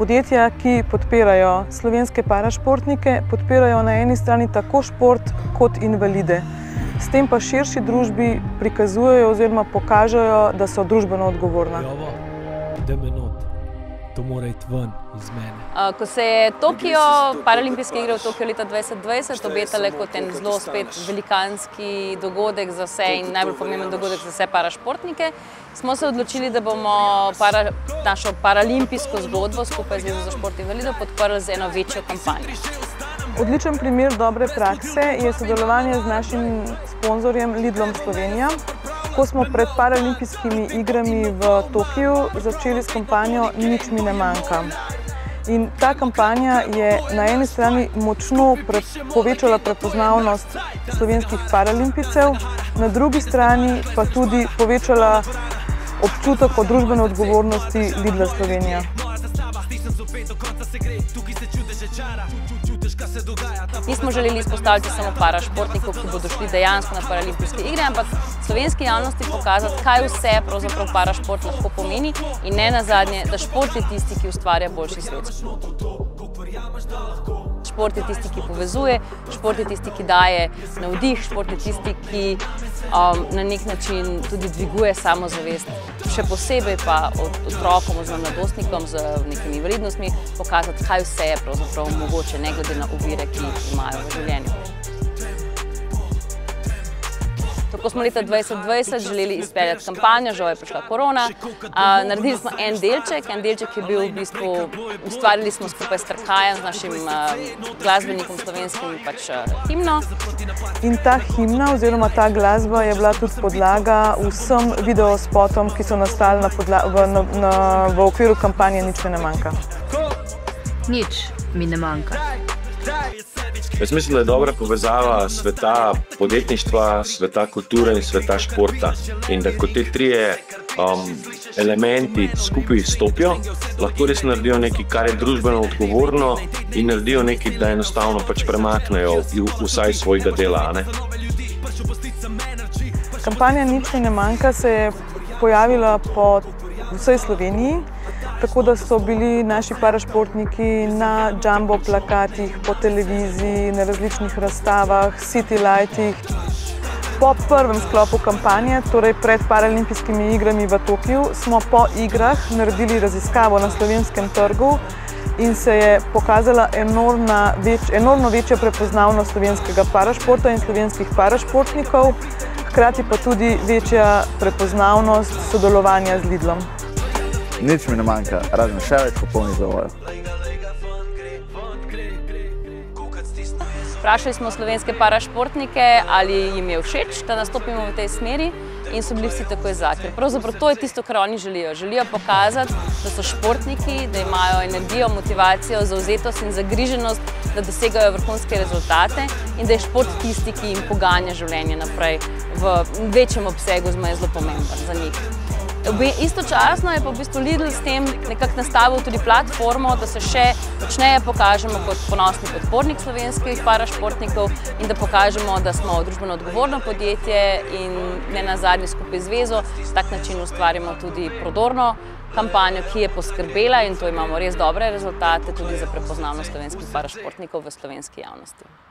Podjetja, ki podpirajo slovenske parašportnike, podpirajo na eni strani tako šport kot invalide. S tem pa širši družbi prikazujejo oziroma pokažejo, da so družbeno odgovorna. Not. To mora iti ven iz mene. Ko se je Tokio, paralimpijske igre v Tokiu leta 2020 obetale kot en zelo spet velikanski dogodek za vse in najbolj pomemben dogodek za vse parašportnike, smo se odločili, da bomo para, našo paralimpijsko zgodbo skupaj z Zvezo za šport invalidov podprli z eno večjo kampanjo. Odličen primer dobre prakse je sodelovanje z našim sponzorjem Lidlom Slovenija. Ko smo pred paralimpijskimi igrami v Tokiu začeli s kampanjo Nič mi ne manjka. In ta kampanja je na eni strani močno pre, povečala prepoznavnost slovenskih paralimpijcev, na drugi strani pa tudi povečala občutek o družbene odgovornosti Lidla Slovenija. Nismo želeli izpostaviti samo parašportnikov, ki bodo šli dejansko na paralimpijske igre, ampak slovenski javnosti pokazati, kaj vse pravzaprav parašport lahko pomeni in ne nazadnje, da šport je tisti, ki ustvarja boljši svet. Šport je tisti, ki povezuje, šport je tisti, ki daje navdih, šport je tisti, ki um, na nek način tudi dviguje samozavest. Še posebej pa otrokom oziroma mladostnikom z nekimi invalidnostmi pokazati, kaj vse je pravzaprav mogoče, ne glede na ovire, ki jih imajo v življenju. Tako smo leta 2020 želeli izpeljati kampanjo, žal je prišla korona. A, naredili smo en delček, en delček je bil v bistvu, ustvarili smo skupaj s Trkajem, z našim a, glasbenikom slovenskim pač a, himno. In ta himna oziroma ta glasba je bila tudi podlaga vsem videospotom, ki so nastali na podla, v, na, na, v okviru kampanje Nič me ne manjka. Nič mi ne manjka. Jaz mislim, da je dobra povezava sveta podjetništva, sveta kulture in sveta športa. In da ko te trije um, elementi skupaj stopijo, lahko res naredijo nekaj, kar je družbeno odgovorno in naredijo nekaj, da enostavno pač premaknejo vsaj svojega dela. Ne? Kampanja Nič mi ne manjka se je pojavila po vsej Sloveniji. Tako da so bili naši parašportniki na jumbo plakatih, po televiziji, na različnih razstavah, city lightih. Po prvem sklopu kampanje, torej pred paralimpijskimi igrami v Tokiu, smo po igrah naredili raziskavo na slovenskem trgu in se je pokazala enormna, več, enormno večja prepoznavnost slovenskega parašporta in slovenskih parašportnikov, hkrati pa tudi večja prepoznavnost sodelovanja z Lidlom. Nič mi ne manjka, razen še več popolnih zavojev. Vprašali smo slovenske parašportnike, ali jim je všeč, da nastopimo v tej smeri in so bili vsi takoj za. Ker pravzaprav to je tisto, kar oni želijo. Želijo pokazati, da so športniki, da imajo energijo, motivacijo, zauzetost in zagriženost, da dosegajo vrhunske rezultate in da je šport tisti, ki jim poganja življenje naprej v večjem obsegu, zelo zelo pomemben za njih. Istočasno je pa v bistvu Lidl s tem nekako nastavil tudi platformo, da se še močneje pokažemo kot ponosni podpornik slovenskih parašportnikov in da pokažemo, da smo družbeno odgovorno podjetje in ne nazadnje skupaj z Zvezo s tak način ustvarjamo tudi prodorno kampanjo, ki je poskrbela in to imamo res dobre rezultate tudi za prepoznavnost slovenskih parašportnikov v slovenski javnosti.